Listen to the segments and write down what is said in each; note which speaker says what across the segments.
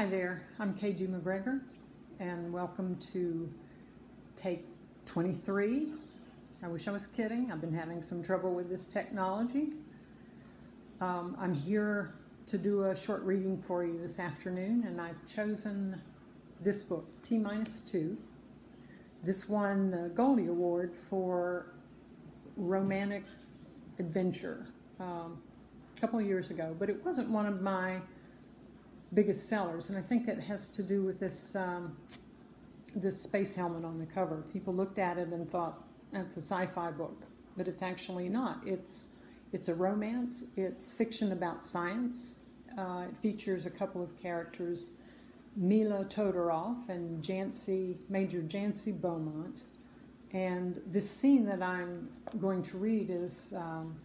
Speaker 1: Hi there, I'm KG MacGregor, and welcome to Take 23. I wish I was kidding. I've been having some trouble with this technology. Um, I'm here to do a short reading for you this afternoon, and I've chosen this book, T minus two. This won the Goldie Award for romantic adventure um, a couple of years ago, but it wasn't one of my biggest sellers, and I think it has to do with this um, this space helmet on the cover. People looked at it and thought that's a sci-fi book, but it's actually not. It's it's a romance. It's fiction about science. Uh, it features a couple of characters, Mila Todorov and Jancy Major Jancy Beaumont. And this scene that I'm going to read is um,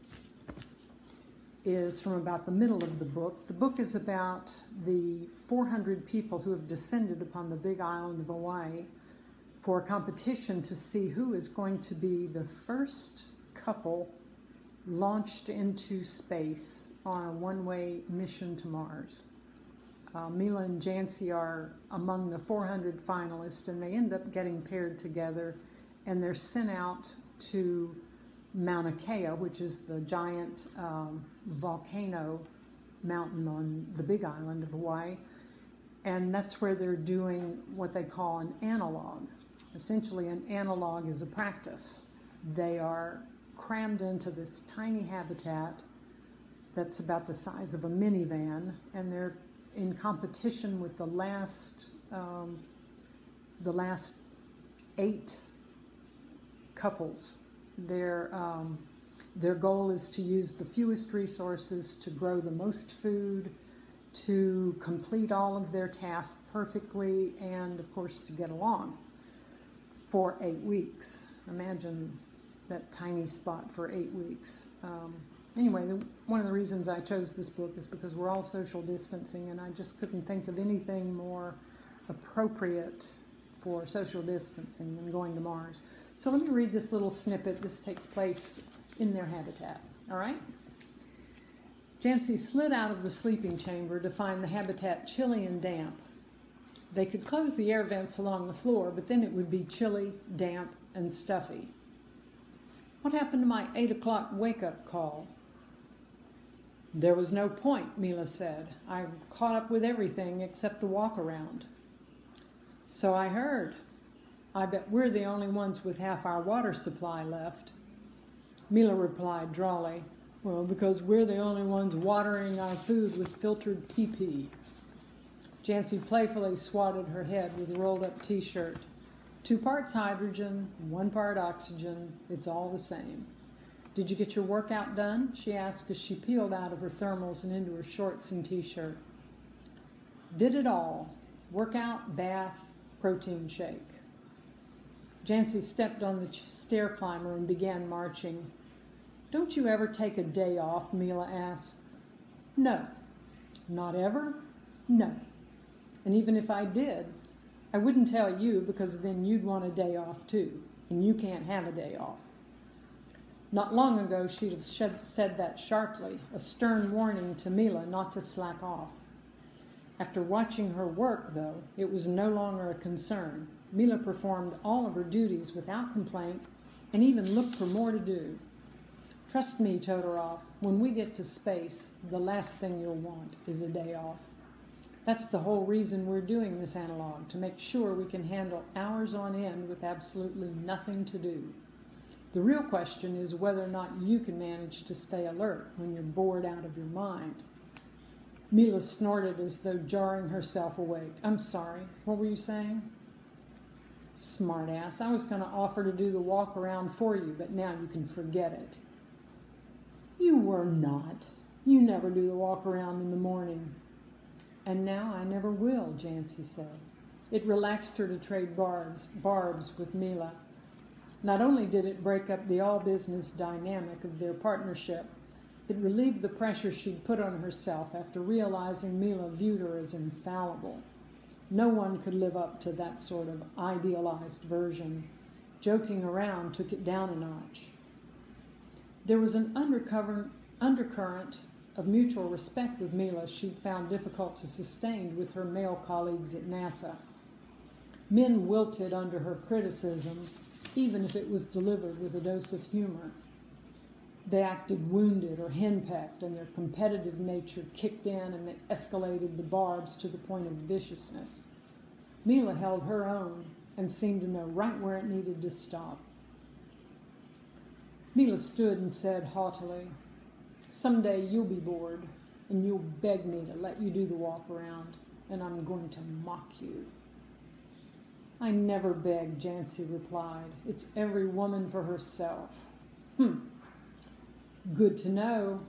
Speaker 1: is from about the middle of the book. The book is about the 400 people who have descended upon the big island of Hawaii for a competition to see who is going to be the first couple launched into space on a one way mission to Mars. Uh, Mila and Jancy are among the 400 finalists, and they end up getting paired together, and they're sent out to Mauna Kea, which is the giant um, volcano mountain on the big island of Hawaii. And that's where they're doing what they call an analog. Essentially, an analog is a practice. They are crammed into this tiny habitat that's about the size of a minivan, and they're in competition with the last um, the last eight couples. Their um, their goal is to use the fewest resources to grow the most food, to complete all of their tasks perfectly, and of course to get along for eight weeks. Imagine that tiny spot for eight weeks. Um, anyway, the, one of the reasons I chose this book is because we're all social distancing, and I just couldn't think of anything more appropriate for social distancing than going to Mars. So let me read this little snippet. This takes place in their habitat. All right? Jancy slid out of the sleeping chamber to find the habitat chilly and damp. They could close the air vents along the floor, but then it would be chilly, damp, and stuffy. What happened to my 8 o'clock wake up call? There was no point, Mila said. I caught up with everything except the walk around. So I heard. I bet we're the only ones with half our water supply left. Mila replied drawly, Well, because we're the only ones watering our food with filtered PP. Jancy playfully swatted her head with a rolled up t shirt. Two parts hydrogen, one part oxygen, it's all the same. Did you get your workout done? she asked as she peeled out of her thermals and into her shorts and t shirt. Did it all workout, bath, protein shake. Jancy stepped on the stair climber and began marching. Don't you ever take a day off? Mila asked. No. Not ever? No. And even if I did, I wouldn't tell you because then you'd want a day off too, and you can't have a day off. Not long ago, she'd have said that sharply, a stern warning to Mila not to slack off. After watching her work, though, it was no longer a concern. Mila performed all of her duties without complaint and even looked for more to do. Trust me, Todorov, when we get to space, the last thing you'll want is a day off. That's the whole reason we're doing this analog, to make sure we can handle hours on end with absolutely nothing to do. The real question is whether or not you can manage to stay alert when you're bored out of your mind. Mila snorted as though jarring herself awake. I'm sorry, what were you saying? Smartass, I was going to offer to do the walk around for you, but now you can forget it. Were not. You never do the walk around in the morning. And now I never will, Jancy said. It relaxed her to trade barbs, barbs with Mila. Not only did it break up the all business dynamic of their partnership, it relieved the pressure she'd put on herself after realizing Mila viewed her as infallible. No one could live up to that sort of idealized version. Joking around took it down a notch. There was an undercurrent of mutual respect with Mila she'd found difficult to sustain with her male colleagues at NASA. Men wilted under her criticism, even if it was delivered with a dose of humor. They acted wounded or henpecked, and their competitive nature kicked in and they escalated the barbs to the point of viciousness. Mila held her own and seemed to know right where it needed to stop. Mila stood and said haughtily, Someday you'll be bored and you'll beg me to let you do the walk around, and I'm going to mock you. I never beg, Jancy replied. It's every woman for herself. Hmm. Good to know.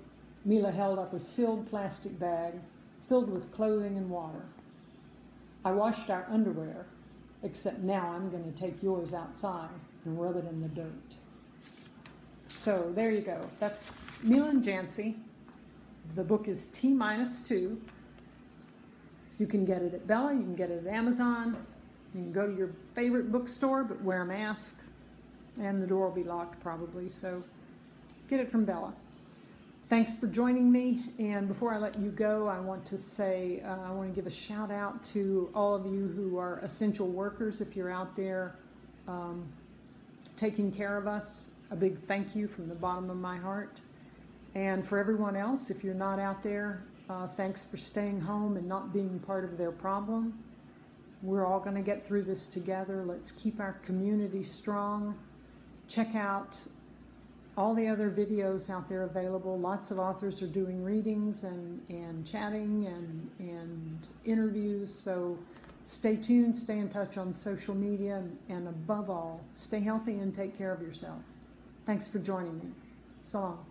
Speaker 1: Mila held up a sealed plastic bag filled with clothing and water. I washed our underwear, except now I'm going to take yours outside and rub it in the dirt. So there you go. That's Mila and Jancy. The book is T minus two. You can get it at Bella, you can get it at Amazon, you can go to your favorite bookstore, but wear a mask, and the door will be locked probably. So get it from Bella. Thanks for joining me. And before I let you go, I want to say uh, I want to give a shout out to all of you who are essential workers. If you're out there um, taking care of us, a big thank you from the bottom of my heart. And for everyone else, if you're not out there, uh, thanks for staying home and not being part of their problem. We're all going to get through this together. Let's keep our community strong. Check out all the other videos out there available. Lots of authors are doing readings and, and chatting and, and interviews. So stay tuned, stay in touch on social media, and above all, stay healthy and take care of yourselves. Thanks for joining me. So long.